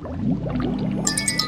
Música